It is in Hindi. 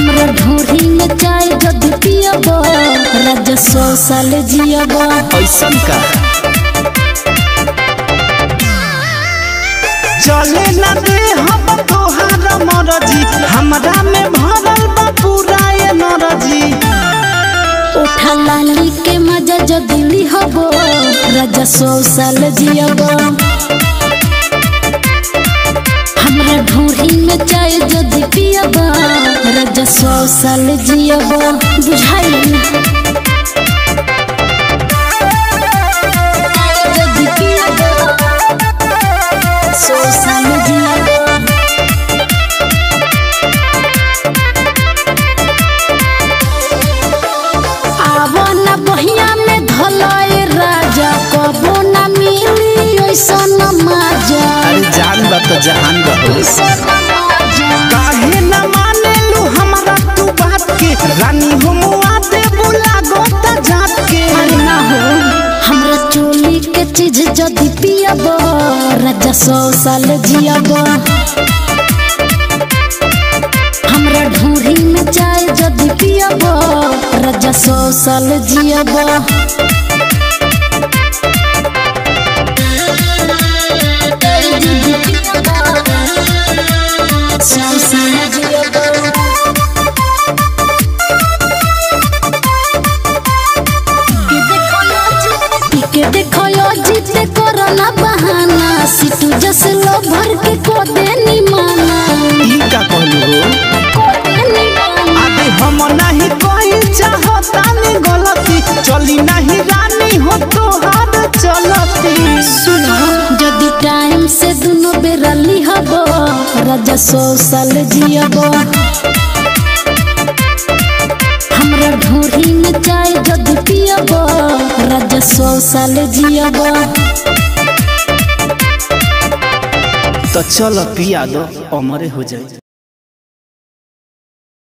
हमरा ढोरी में चाय जब पियबो राजा सोसल जियबो। ऐसन का चले ना दे हम तोहार मरजी हमरा में भरल बा पूरा ये नरजी उठा लाली के मज़ा जब लिहबो राजा सोसल जियबो। हमरा ढोरी में राजा सोसल जियबो बुझाई। जब पियबो सोसल जियबो आवो बहिया में धलाए राजा कबो न मिली ओइसन मज़ा। अरे जान बा तो जहान बा। जदी पियब राजा सौ साल जियब हमरा ढूढ़ी में चाय जदि पियब राजा सौ साल जियबो चली नहीं रानी हो तोहार चलती। सुनो जदि टाइम से दुनो बेरा लिहबो राजा सौ साल जियबो। हमरा ढूढ़ी में चाय जदि पियबो राजा सौ साल जियबो। तो चल पिया दो अमरे हो जाए।